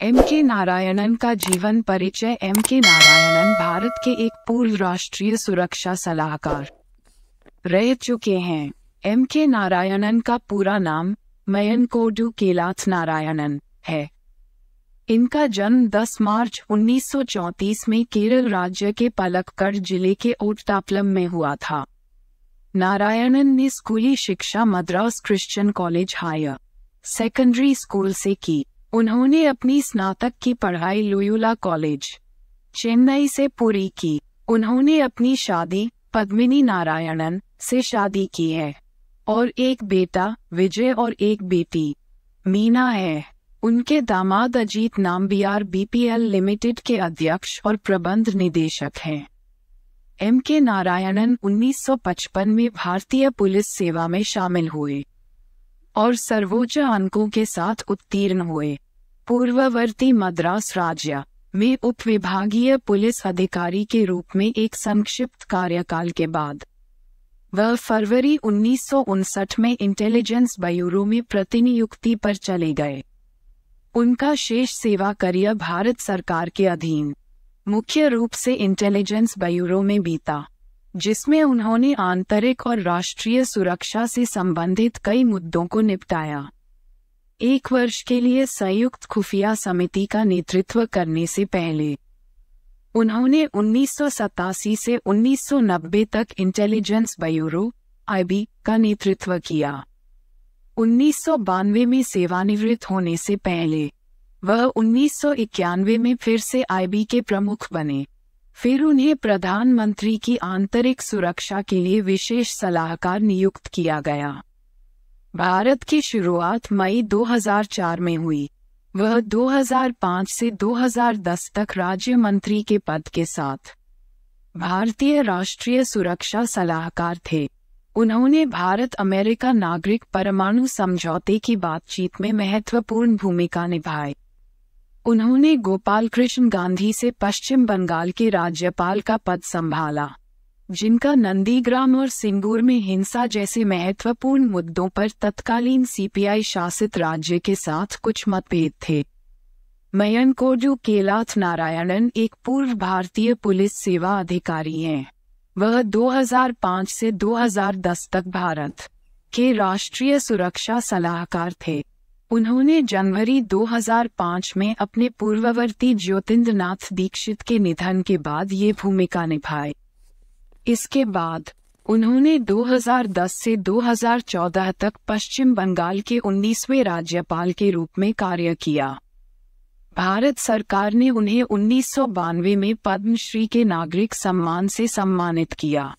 M के नारायणन का जीवन परिचय एम के नारायणन भारत के एक पूर्व राष्ट्रीय सुरक्षा सलाहकार रह चुके हैं। एम के नारायणन का पूरा नाम मयन कोडू केलाथ नारायणन है। इनका जन्म 10 मार्च 1934 में केरल राज्य के पलक्कड़ ज़िले के ओटतापलम में हुआ था। नारायणन ने स्कूली शिक्षा Madras Christian College higher secondary school से की। उन्होंने अपनी स्नातक की पढ़ाई लोयोला कॉलेज, चेन्नई से पूरी की। उन्होंने अपनी शादी पद्मिनी नारायणन से शादी की है। और एक बेटा, विजय और एक बेटी, मीना है। उनके दामाद अजीत नाम बी आर बीपीएल लिमिटेड के अध्यक्ष और प्रबंध निदेशक हैं। एम के नारायणन 1955 में भारतीय पुलिस सेवा में शामिल हुए और सर्वोच्च अंकों के साथ उत्तीर्ण हुए। पूर्ववर्ती मद्रास राज्य में उप विभागीय पुलिस अधिकारी के रूप में एक संक्षिप्त कार्यकाल के बाद, वह फरवरी उन्नीस सौ उनसठ में इंटेलिजेंस ब्यूरो में प्रतिनियुक्ति पर चले गए। उनका शेष सेवा करियर भारत सरकार के अधीन, मुख्य रूप से इंटेलिजेंस ब्यूरो में बीता, जिसमें उन्होंने आंतरिक और राष्ट्रीय सुरक्षा से संबंधित कई मुद्दों को निपटाया। एक वर्ष के लिए संयुक्त खुफिया समिति का नेतृत्व करने से पहले। उन्होंने उन्नीस सौ सत्तासी से 1990 तक इंटेलिजेंस ब्यूरो आईबी का नेतृत्व किया। उन्नीस सौ बानवे में सेवानिवृत्त होने से पहले, वह उन्नीस सौ इक्यानवे में फिर से आईबी के प्रमुख बने। फिर उन्हें प्रधानमंत्री की आंतरिक सुरक्षा के लिए विशेष सलाहकार नियुक्त किया गया। भारत की शुरुआत मई 2004 में हुई। वह 2005 से 2010 तक राज्य मंत्री के पद के साथ भारतीय राष्ट्रीय सुरक्षा सलाहकार थे। उन्होंने भारत अमेरिका नागरिक परमाणु समझौते की बातचीत में महत्वपूर्ण भूमिका निभाई। उन्होंने गोपाल कृष्ण गांधी से पश्चिम बंगाल के राज्यपाल का पद संभाला। जिनका नंदीग्राम और सिंगूर में हिंसा जैसे महत्वपूर्ण मुद्दों पर तत्कालीन सीपीआई शासित राज्य के साथ कुछ मतभेद थे। मयन कोडू केलाथ नारायणन एक पूर्व भारतीय पुलिस सेवा अधिकारी हैं। वह 2005 से 2010 तक भारत के राष्ट्रीय सुरक्षा सलाहकार थे। उन्होंने जनवरी 2005 में अपने पूर्ववर्ती ज्योतिन्द्र नाथ दीक्षित के निधन के बाद ये भूमिका निभाई। इसके बाद, उन्होंने 2010 से 2014 तक पश्चिम बंगाल के 19वें राज्यपाल के रूप में कार्य किया। भारत सरकार ने उन्हें उन्नीस सौ बानवे में पद्मश्री के नागरिक सम्मान से सम्मानित किया।